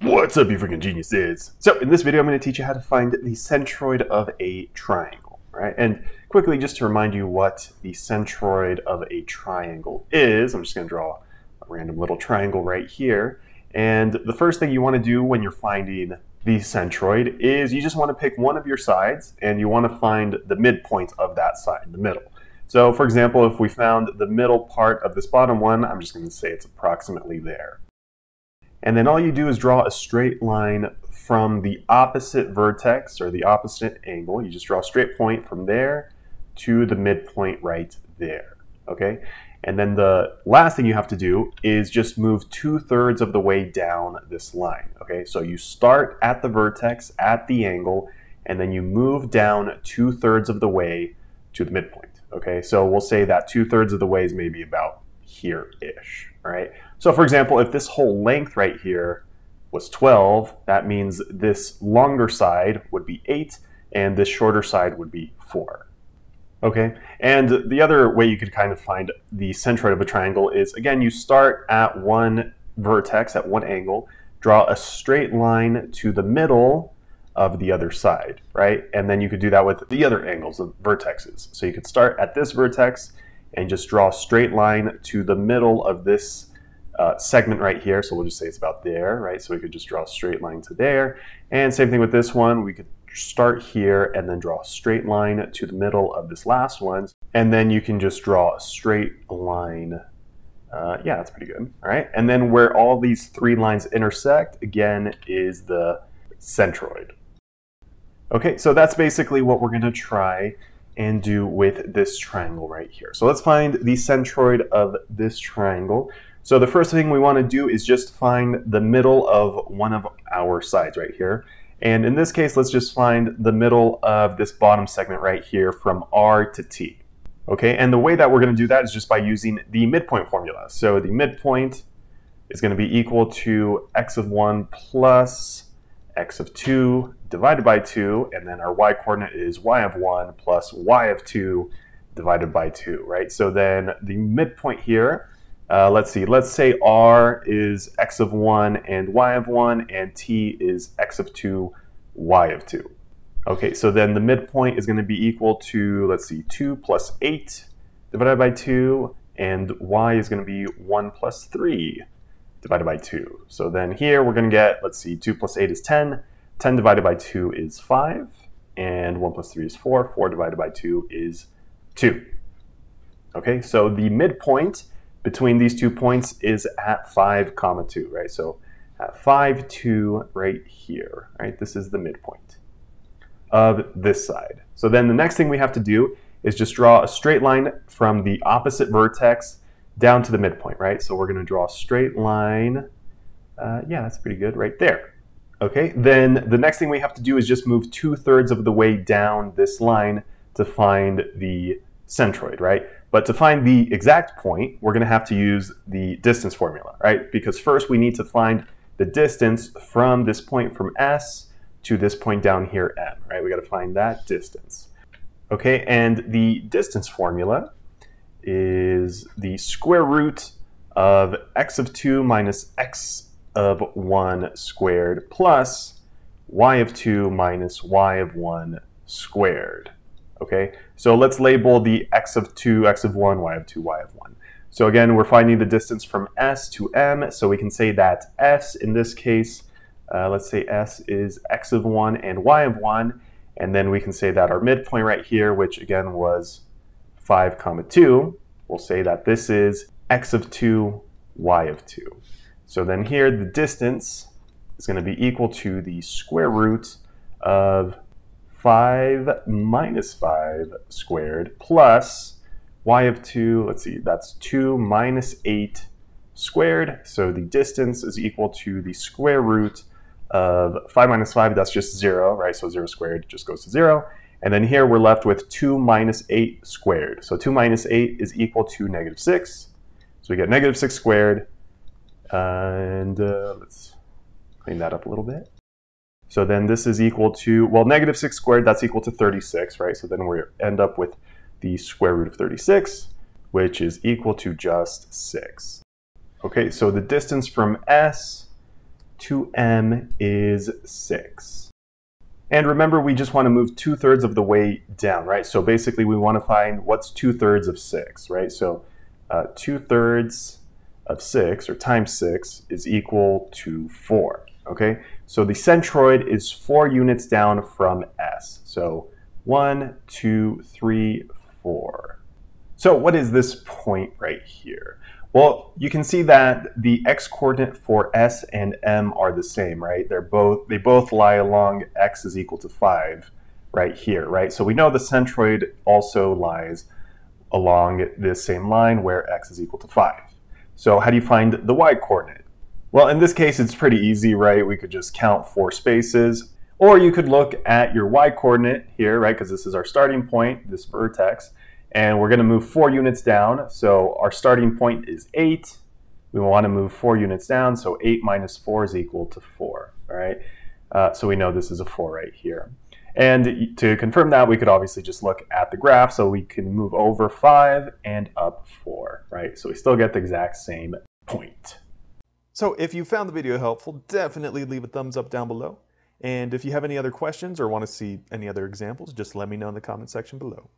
What's up, you freaking geniuses? So, in this video, I'm going to teach you how to find the centroid of a triangle, right? And quickly, just to remind you what the centroid of a triangle is, I'm just going to draw a random little triangle right here. And the first thing you want to do when you're finding the centroid is you just want to pick one of your sides and you want to find the midpoint of that side, the middle. So, for example, if we found the middle part of this bottom one, I'm just going to say it's approximately there. And then all you do is draw a straight line from the opposite vertex or the opposite angle. You just draw a straight point from there to the midpoint right there. Okay? And then the last thing you have to do is just move two thirds of the way down this line. Okay? So you start at the vertex, at the angle, and then you move down two thirds of the way to the midpoint. Okay? So we'll say that two thirds of the way is maybe about here-ish. All right? So for example, if this whole length right here was 12, that means this longer side would be 8 and this shorter side would be 4. Okay, and the other way you could kind of find the centroid of a triangle is, again, you start at one vertex, at one angle, draw a straight line to the middle of the other side, right? And then you could do that with the other angles, the vertexes. So you could start at this vertex and just draw a straight line to the middle of this uh, segment right here. So we'll just say it's about there, right? So we could just draw a straight line to there. And same thing with this one. We could start here and then draw a straight line to the middle of this last one. And then you can just draw a straight line. Uh, yeah, that's pretty good. All right. And then where all these three lines intersect, again, is the centroid. Okay, so that's basically what we're going to try and do with this triangle right here. So let's find the centroid of this triangle. So the first thing we want to do is just find the middle of one of our sides right here. And in this case, let's just find the middle of this bottom segment right here from R to T. Okay, and the way that we're going to do that is just by using the midpoint formula. So the midpoint is going to be equal to x of 1 plus x of 2 divided by 2, and then our y coordinate is y of 1 plus y of 2 divided by 2, right? So then the midpoint here uh, let's see, let's say r is x of 1 and y of 1, and t is x of 2, y of 2. Okay, so then the midpoint is going to be equal to, let's see, 2 plus 8 divided by 2, and y is going to be 1 plus 3 divided by 2. So then here we're going to get, let's see, 2 plus 8 is 10, 10 divided by 2 is 5, and 1 plus 3 is 4, 4 divided by 2 is 2. Okay, so the midpoint between these two points is at 5 comma 2, right? So at 5, 2 right here, right? This is the midpoint of this side. So then the next thing we have to do is just draw a straight line from the opposite vertex down to the midpoint, right? So we're going to draw a straight line. Uh, yeah, that's pretty good right there. Okay, then the next thing we have to do is just move two thirds of the way down this line to find the centroid, right? But to find the exact point, we're going to have to use the distance formula, right? Because first we need to find the distance from this point from S to this point down here, M, right? We got to find that distance. Okay, and the distance formula is the square root of x of 2 minus x of 1 squared plus y of 2 minus y of 1 squared. Okay, so let's label the x of 2, x of 1, y of 2, y of 1. So again, we're finding the distance from S to M, so we can say that S in this case, uh, let's say S is x of 1 and y of 1, and then we can say that our midpoint right here, which again was 5 comma 2, we'll say that this is x of 2, y of 2. So then here the distance is going to be equal to the square root of 5 minus 5 squared plus y of 2, let's see, that's 2 minus 8 squared. So the distance is equal to the square root of 5 minus 5, that's just 0, right? So 0 squared just goes to 0. And then here we're left with 2 minus 8 squared. So 2 minus 8 is equal to negative 6. So we get negative 6 squared. And uh, let's clean that up a little bit. So then this is equal to, well, negative 6 squared, that's equal to 36, right? So then we end up with the square root of 36, which is equal to just 6. Okay, so the distance from S to M is 6. And remember, we just want to move two-thirds of the way down, right? So basically, we want to find what's two-thirds of 6, right? So uh, two-thirds of 6, or times 6, is equal to 4, okay? So the centroid is 4 units down from S. So 1, 2, 3, 4. So what is this point right here? Well, you can see that the x-coordinate for S and M are the same, right? They're both they both lie along x is equal to 5 right here, right? So we know the centroid also lies along this same line where x is equal to 5. So how do you find the y-coordinate? Well, in this case, it's pretty easy, right? We could just count four spaces. Or you could look at your y-coordinate here, right? Because this is our starting point, this vertex and we're going to move four units down. So our starting point is 8. We want to move four units down, so 8 minus 4 is equal to 4, all right? Uh, so we know this is a 4 right here. And to confirm that, we could obviously just look at the graph, so we can move over 5 and up 4, right? So we still get the exact same point. So if you found the video helpful, definitely leave a thumbs up down below. And if you have any other questions or want to see any other examples, just let me know in the comment section below.